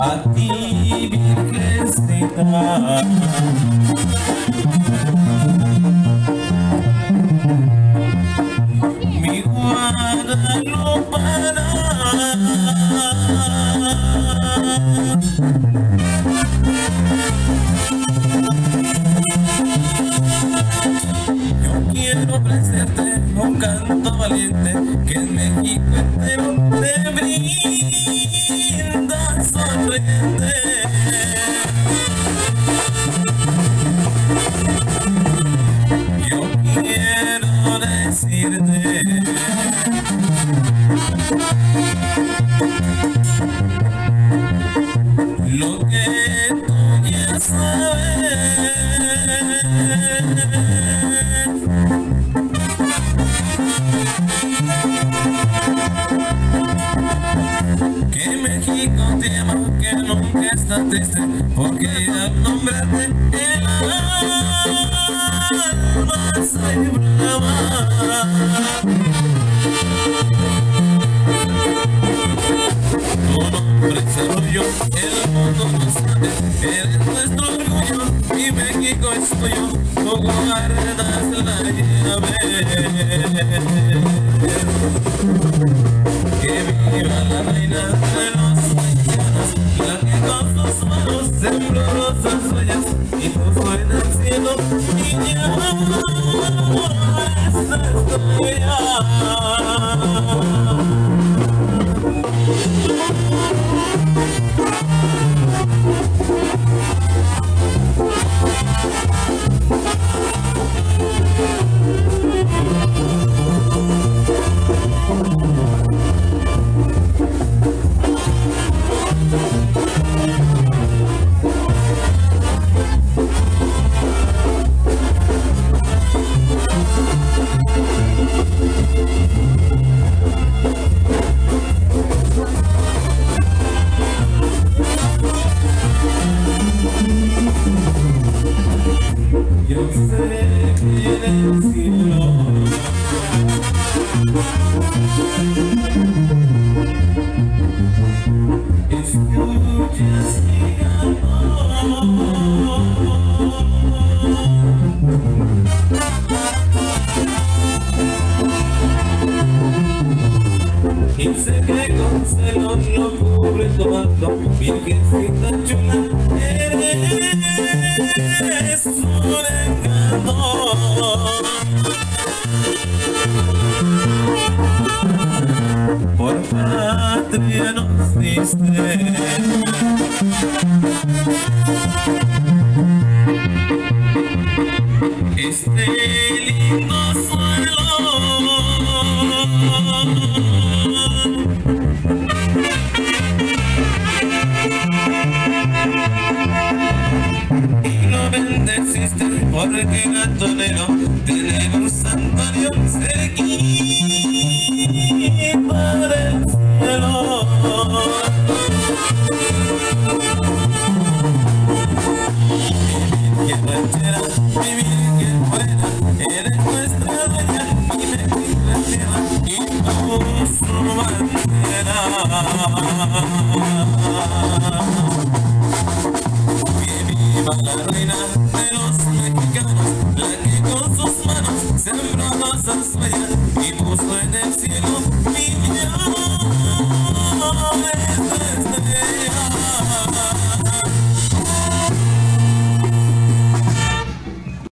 a ti, Virgencita. Mi Guadalupana. Yo quiero ofrecerte un canto valiente que en México entero te sonriente. Yo quiero decirte lo que tú ya sabes. Te ama, que nunca está triste, porque al nombrarte el alma se inflama. Tu nombre es orgullo, el mundo lo sabe, eres nuestro orgullo y México es tuyo, tú guardas la llave. Que viva la reina Oh. Yo que en el cielo escuchas mi. Y sé que con celo lo cubre todo, virgencita chula, este lindo suelo. y lo bendeciste porque era mexicanos, la que con sus manos sembró rosas bellas y puso en el cielo